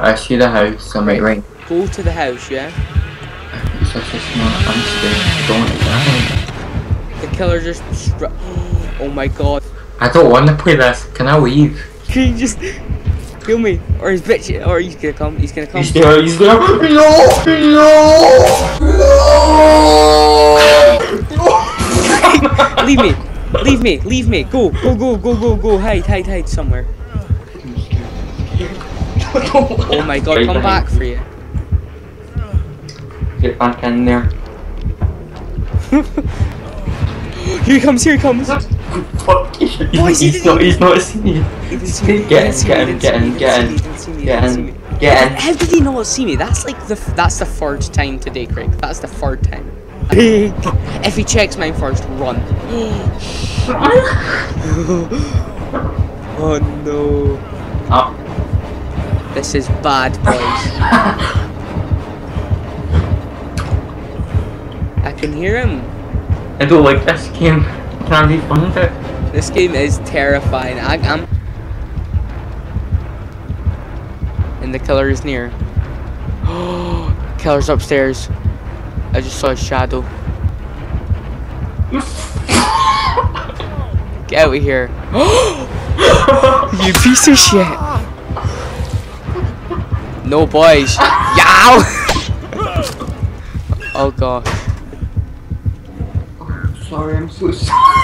I, see the house. I'm right, right. Go to the house, yeah? You're such a monster. Don't die. The killer just. Oh my god. I don't want to play this. Can I leave? Can you just kill me? Or his bitch, or he's gonna come. He's gonna come. He's there. He's there. No! No! leave me. Leave me. Leave me. Go. Go. Go. Go. Go. Go. Hide. Hide. Hide somewhere. Oh my god. Come back for you. Get back in there. Here he comes. Here he comes. Fuck. He's, Boys, he he's not. He's not seen you. He didn't see me, he Get in, get in, get in, get didn't see me, he Get didn't see me, in. he didn't see me. Get in. How did he not see me? That's like the that's the third time today, Craig. That's the third time. if he checks mine first, run. oh no. Oh. This is bad, boys. I can hear him. I don't like this game. Can I refund it? This game is terrifying. I, I'm. And the killer is near. Oh, Killer's upstairs. I just saw a shadow. Get out of here. you piece of shit. No boys. Yow! oh gosh. Oh, i'm Sorry, I'm so sorry.